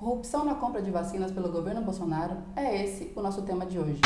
Corrupção na compra de vacinas pelo governo Bolsonaro é esse o nosso tema de hoje.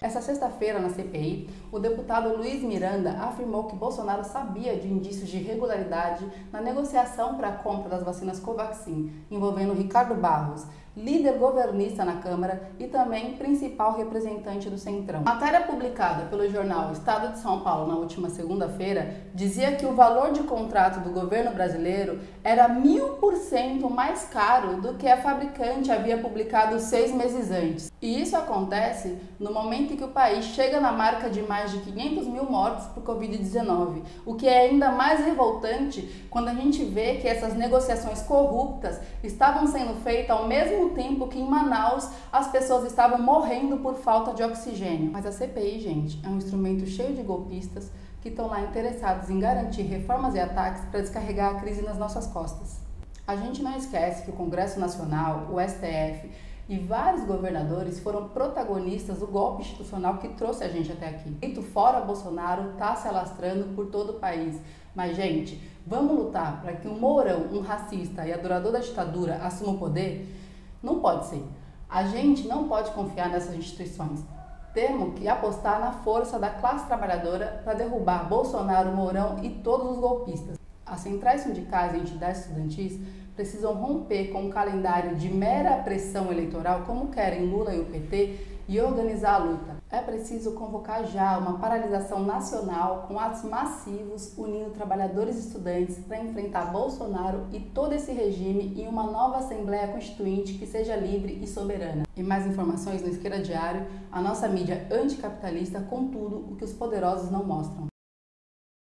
Essa sexta-feira, na CPI, o deputado Luiz Miranda afirmou que Bolsonaro sabia de indícios de irregularidade na negociação para a compra das vacinas Covaxin, envolvendo Ricardo Barros, líder governista na Câmara e também principal representante do Centrão. Matéria publicada pelo jornal Estado de São Paulo na última segunda-feira dizia que o valor de contrato do governo brasileiro era mil por cento mais caro do que a fabricante havia publicado seis meses antes. E isso acontece no momento em que o país chega na marca de mais de 500 mil mortos por Covid-19, o que é ainda mais revoltante quando a gente vê que essas negociações corruptas estavam sendo feitas ao mesmo mesmo tempo que em Manaus as pessoas estavam morrendo por falta de oxigênio. Mas a CPI, gente, é um instrumento cheio de golpistas que estão lá interessados em garantir reformas e ataques para descarregar a crise nas nossas costas. A gente não esquece que o Congresso Nacional, o STF e vários governadores foram protagonistas do golpe institucional que trouxe a gente até aqui. Feito fora Bolsonaro está se alastrando por todo o país. Mas, gente, vamos lutar para que um Mourão, um racista e adorador da ditadura assuma o poder? Não pode ser. A gente não pode confiar nessas instituições. Temos que apostar na força da classe trabalhadora para derrubar Bolsonaro, Mourão e todos os golpistas. As centrais sindicais e entidades estudantis precisam romper com um calendário de mera pressão eleitoral, como querem Lula e o PT, e organizar a luta. É preciso convocar já uma paralisação nacional com atos massivos unindo trabalhadores e estudantes para enfrentar Bolsonaro e todo esse regime em uma nova Assembleia Constituinte que seja livre e soberana. E mais informações no Esquerda Diário, a nossa mídia anticapitalista com tudo o que os poderosos não mostram.